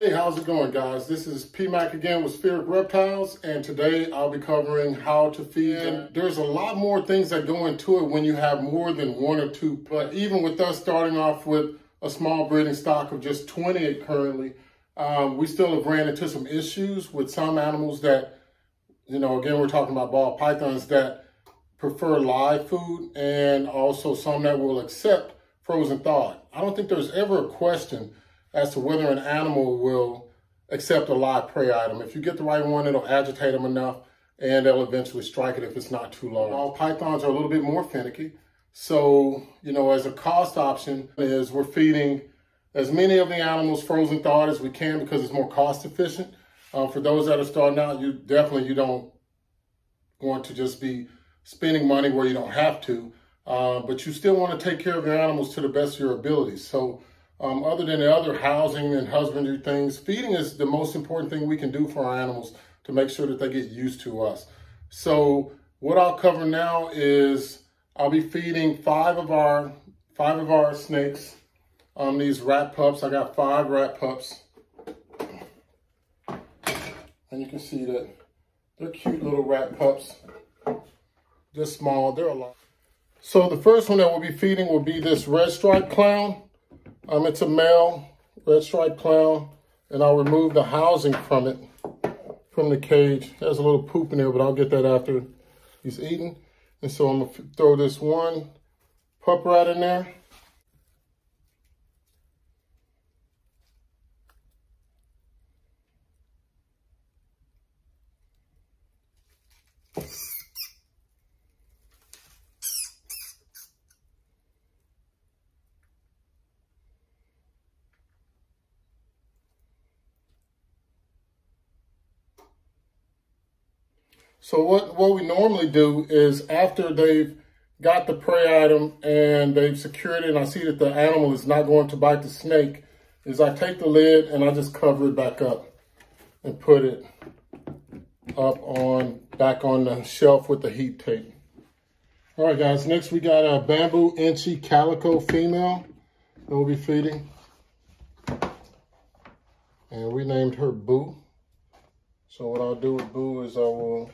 Hey, how's it going guys? This is PMAC again with Spheric Reptiles and today I'll be covering how to feed. There's a lot more things that go into it when you have more than one or two, but even with us starting off with a small breeding stock of just 28 currently, um, we still have ran into some issues with some animals that, you know, again, we're talking about ball pythons that prefer live food and also some that will accept frozen thawed. I don't think there's ever a question as to whether an animal will accept a live prey item. If you get the right one, it'll agitate them enough and they'll eventually strike it if it's not too large. All pythons are a little bit more finicky. So, you know, as a cost option is we're feeding as many of the animals frozen thawed as we can because it's more cost efficient. Uh, for those that are starting out, you definitely, you don't want to just be spending money where you don't have to. Uh, but you still want to take care of your animals to the best of your abilities. So um, other than the other housing and husbandry things, feeding is the most important thing we can do for our animals to make sure that they get used to us. So what I'll cover now is I'll be feeding five of our five of our snakes um, these rat pups. I got five rat pups. And you can see that they're cute little rat pups. They're small, they're a lot. So the first one that we'll be feeding will be this red stripe clown. Um, it's a male red striped clown, and I'll remove the housing from it, from the cage. There's a little poop in there, but I'll get that after he's eaten. And so I'm gonna throw this one pup rat in there. So what, what we normally do is after they've got the prey item and they've secured it and I see that the animal is not going to bite the snake, is I take the lid and I just cover it back up and put it up on, back on the shelf with the heat tape. All right, guys, next we got a Bamboo Enchi Calico female that we'll be feeding. And we named her Boo. So what I'll do with Boo is I will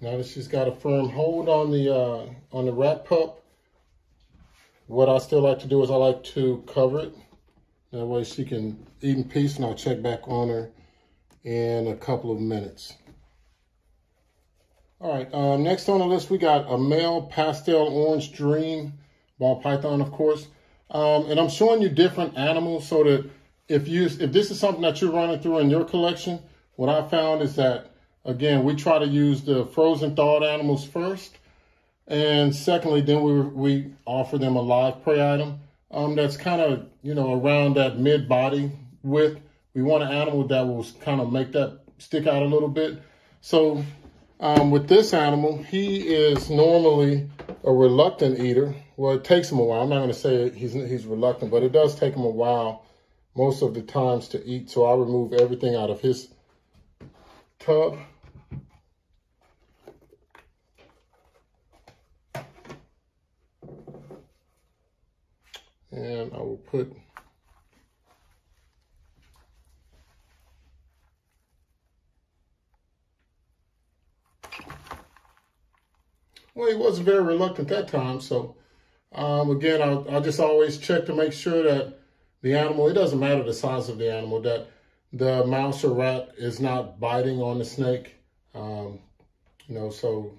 Now that she's got a firm hold on the uh, on the rat pup, what I still like to do is I like to cover it. That way she can eat in peace and I'll check back on her in a couple of minutes. All right, uh, next on the list, we got a male pastel orange dream, ball python, of course. Um, and I'm showing you different animals so that if you if this is something that you're running through in your collection, what I found is that Again, we try to use the frozen thawed animals first. And secondly, then we, we offer them a live prey item um, that's kind of, you know, around that mid-body width. We want an animal that will kind of make that stick out a little bit. So um, with this animal, he is normally a reluctant eater. Well, it takes him a while. I'm not going to say he's, he's reluctant, but it does take him a while most of the times to eat. So I remove everything out of his tub. And I will put Well, he wasn't very reluctant that time, so um, again, I'll, I'll just always check to make sure that the animal, it doesn't matter the size of the animal, that the mouse or rat is not biting on the snake. Um, you know, so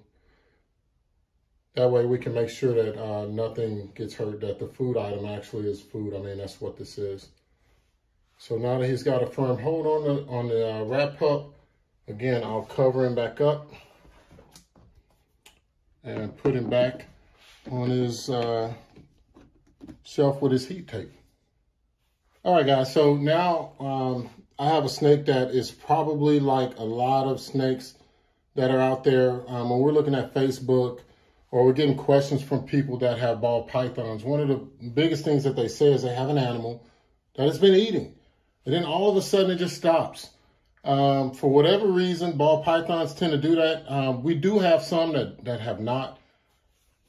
that way we can make sure that uh, nothing gets hurt, that the food item actually is food. I mean, that's what this is. So now that he's got a firm hold on the on the uh, rat pup, again, I'll cover him back up and put him back on his uh, shelf with his heat tape. All right, guys, so now um, I have a snake that is probably like a lot of snakes that are out there. Um, when we're looking at Facebook or we're getting questions from people that have ball pythons, one of the biggest things that they say is they have an animal that has been eating. And then all of a sudden it just stops. Um, for whatever reason, ball pythons tend to do that. Um, we do have some that, that have not,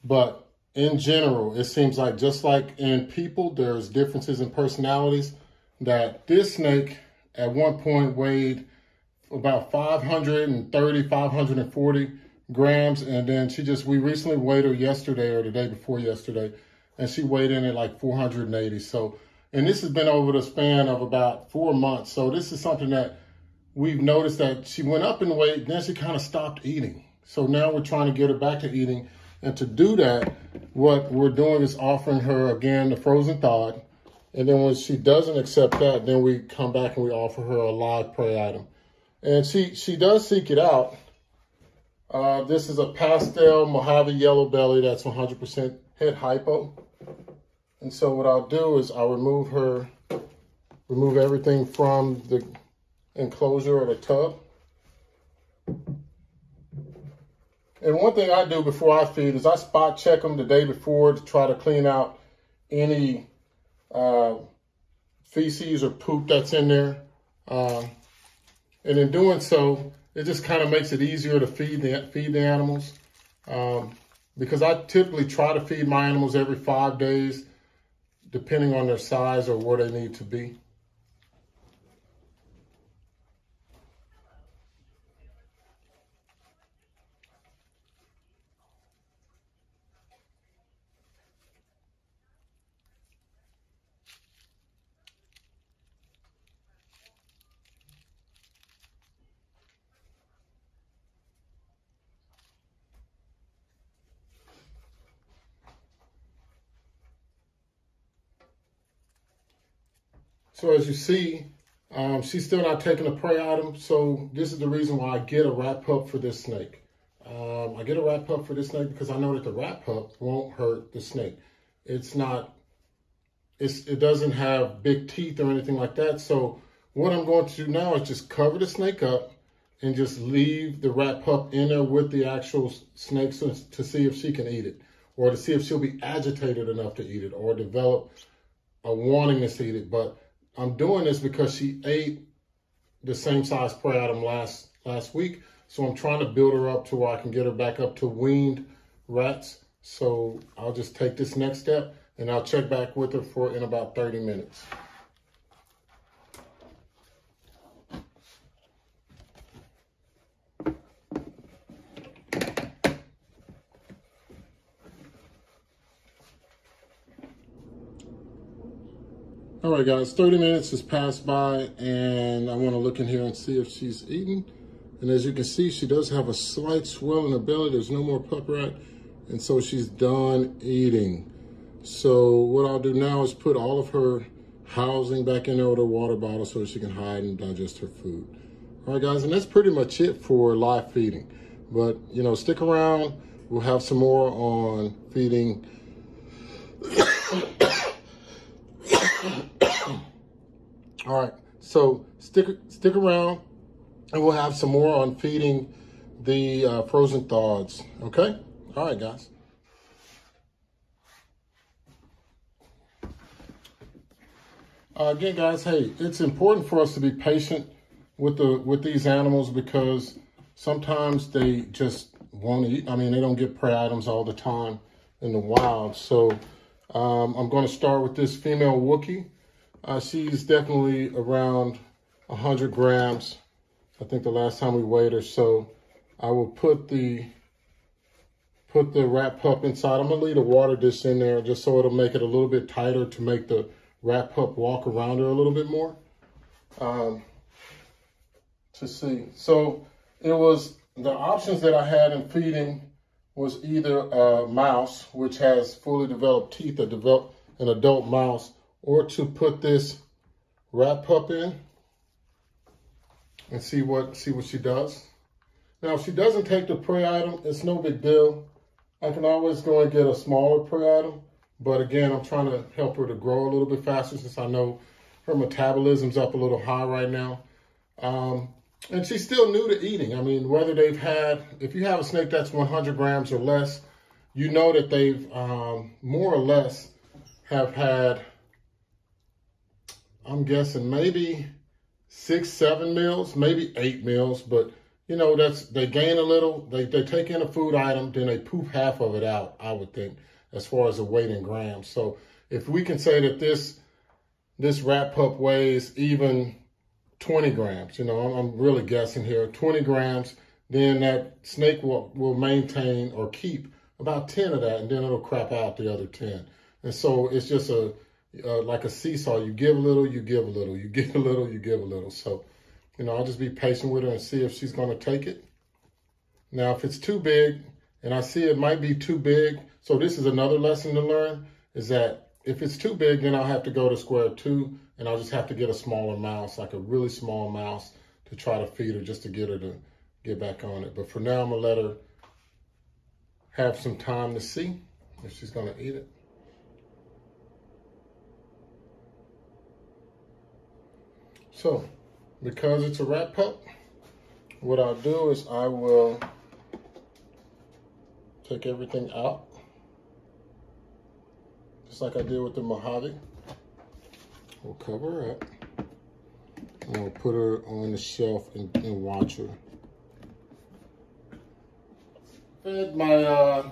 but in general, it seems like just like in people, there's differences in personalities that this snake at one point weighed about 530, 540 grams. And then she just, we recently weighed her yesterday or the day before yesterday, and she weighed in at like 480. So, and this has been over the span of about four months. So this is something that we've noticed that she went up in weight, then she kind of stopped eating. So now we're trying to get her back to eating. And to do that, what we're doing is offering her, again, the frozen thawed. And then when she doesn't accept that, then we come back and we offer her a live prey item. And she, she does seek it out. Uh, this is a pastel Mojave yellow belly that's 100% het hypo. And so what I'll do is I'll remove her, remove everything from the enclosure or the tub. And one thing I do before I feed is I spot check them the day before to try to clean out any uh, feces or poop that's in there. Uh, and in doing so, it just kind of makes it easier to feed the, feed the animals. Um, because I typically try to feed my animals every five days, depending on their size or where they need to be. So as you see, um, she's still not taking a prey item. So this is the reason why I get a rat pup for this snake. Um, I get a rat pup for this snake because I know that the rat pup won't hurt the snake. It's not, it's, it doesn't have big teeth or anything like that. So what I'm going to do now is just cover the snake up and just leave the rat pup in there with the actual snake to see if she can eat it or to see if she'll be agitated enough to eat it or develop a wanting to eat it. But I'm doing this because she ate the same size prey item last last week. So I'm trying to build her up to where I can get her back up to weaned rats. So I'll just take this next step and I'll check back with her for in about 30 minutes. All right, guys, 30 minutes has passed by and I want to look in here and see if she's eating. And as you can see, she does have a slight swell in her belly. There's no more pup rat. And so she's done eating. So what I'll do now is put all of her housing back in there with her water bottle so she can hide and digest her food. All right, guys, and that's pretty much it for live feeding. But, you know, stick around. We'll have some more on feeding All right, so stick stick around, and we'll have some more on feeding the uh, frozen thaws. Okay. All right, guys. Uh, again, guys, hey, it's important for us to be patient with the with these animals because sometimes they just won't eat. I mean, they don't get prey items all the time in the wild. So um, I'm going to start with this female Wookie. Uh, she's definitely around 100 grams. I think the last time we weighed her. So I will put the put the rat pup inside. I'm gonna leave a water dish in there just so it'll make it a little bit tighter to make the rat pup walk around her a little bit more. Um, to see. So it was the options that I had in feeding was either a mouse, which has fully developed teeth, a develop an adult mouse, or to put this wrap up in. and see what see what she does. Now, if she doesn't take the prey item, it's no big deal. I can always go and get a smaller prey item. But again, I'm trying to help her to grow a little bit faster since I know her metabolism's up a little high right now. Um, and she's still new to eating. I mean, whether they've had, if you have a snake that's 100 grams or less, you know that they've um, more or less have had, I'm guessing maybe six, seven meals, maybe eight meals, but you know, that's they gain a little, they, they take in a food item, then they poop half of it out, I would think, as far as the weight in grams. So if we can say that this this rat pup weighs even 20 grams, you know, I'm, I'm really guessing here, 20 grams, then that snake will, will maintain or keep about 10 of that, and then it'll crap out the other 10. And so it's just a uh, like a seesaw. You give a little, you give a little, you give a little, you give a little. So you know, I'll just be patient with her and see if she's going to take it. Now, if it's too big, and I see it might be too big, so this is another lesson to learn, is that if it's too big, then I'll have to go to square two, and I'll just have to get a smaller mouse, like a really small mouse, to try to feed her just to get her to get back on it. But for now, I'm going to let her have some time to see if she's going to eat it. So, because it's a rat pup, what I'll do is I will take everything out, just like I did with the Mojave. We'll cover her up, and we'll put her on the shelf and, and watch her. Fed my uh,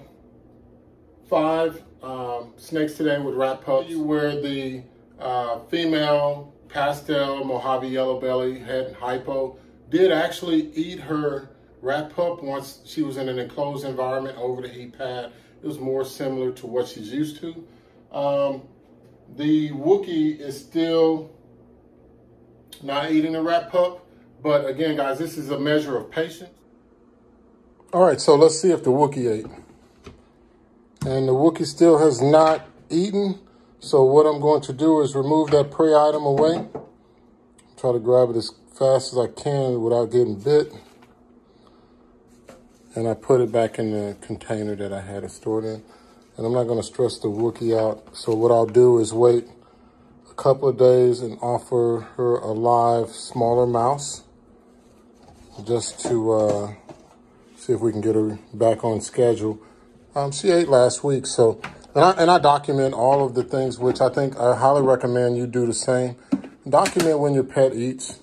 five um, snakes today with rat pups. Where the uh, female pastel Mojave yellow belly het hypo did actually eat her rat pup once she was in an enclosed environment over the heat pad. It was more similar to what she's used to. Um, the Wookie is still not eating the rat pup, but again, guys, this is a measure of patience. All right, so let's see if the Wookie ate. And the Wookie still has not eaten. So what I'm going to do is remove that prey item away. Try to grab it as fast as I can without getting bit. And I put it back in the container that I had it stored in. And I'm not going to stress the Wookie out. So what I'll do is wait a couple of days and offer her a live smaller mouse. Just to uh, see if we can get her back on schedule. Um, she ate last week, so and I, and I document all of the things, which I think I highly recommend you do the same. Document when your pet eats,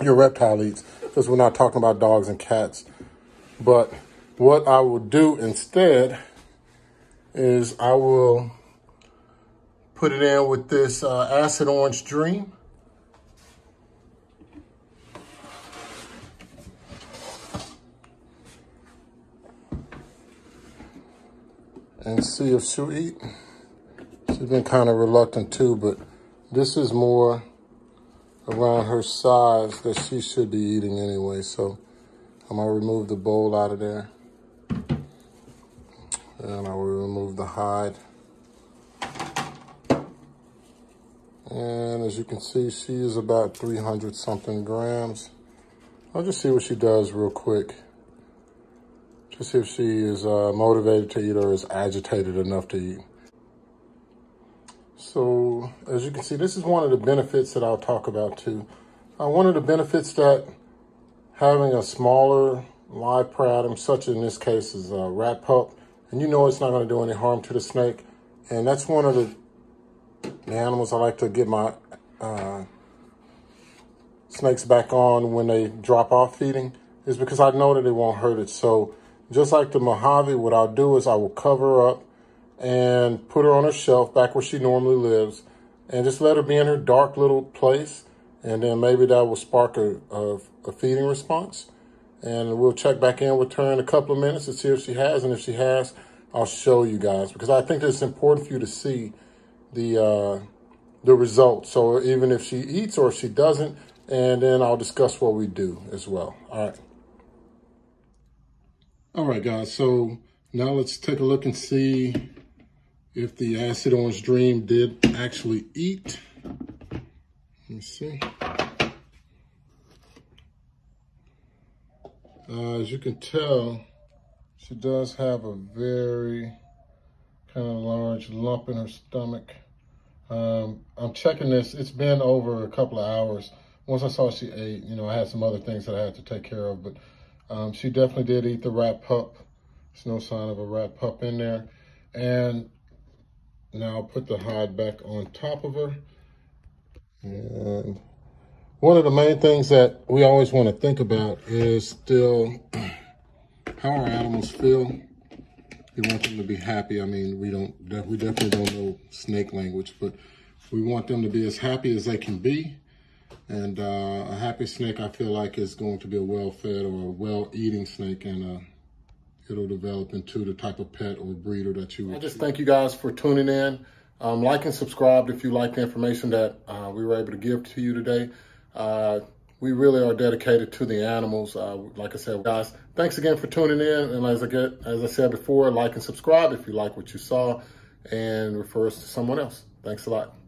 your reptile eats, because we're not talking about dogs and cats. But what I will do instead is I will put it in with this uh, Acid Orange Dream. And see if she'll eat. She's been kind of reluctant too, but this is more around her size that she should be eating anyway. So I'm gonna remove the bowl out of there. And I will remove the hide. And as you can see, she is about 300 something grams. I'll just see what she does real quick to see if she is uh, motivated to eat or is agitated enough to eat. So as you can see, this is one of the benefits that I'll talk about too. Uh, one of the benefits that having a smaller live prey item, such in this case is a rat pup, and you know it's not going to do any harm to the snake. And that's one of the, the animals I like to get my uh, snakes back on when they drop off feeding, is because I know that it won't hurt it. So just like the Mojave, what I'll do is I will cover up and put her on a shelf back where she normally lives and just let her be in her dark little place. And then maybe that will spark a, a, a feeding response. And we'll check back in with her in a couple of minutes to see if she has. And if she has, I'll show you guys because I think it's important for you to see the uh, the results. So even if she eats or if she doesn't, and then I'll discuss what we do as well. All right. All right, guys, so now let's take a look and see if the Acid Orange Dream did actually eat. Let me see. Uh, as you can tell, she does have a very kind of large lump in her stomach. Um, I'm checking this. It's been over a couple of hours. Once I saw she ate, you know, I had some other things that I had to take care of, but um, she definitely did eat the rat pup. There's no sign of a rat pup in there. And now I'll put the hide back on top of her. And one of the main things that we always want to think about is still how our animals feel. We want them to be happy. I mean, we don't, we definitely don't know snake language, but we want them to be as happy as they can be. And uh, a happy snake, I feel like, is going to be a well-fed or a well-eating snake, and uh, it'll develop into the type of pet or breeder that you. I just thank you guys for tuning in. Um, like and subscribe if you like the information that uh, we were able to give to you today. Uh, we really are dedicated to the animals. Uh, like I said, guys, thanks again for tuning in. And as I get, as I said before, like and subscribe if you like what you saw and refer us to someone else. Thanks a lot.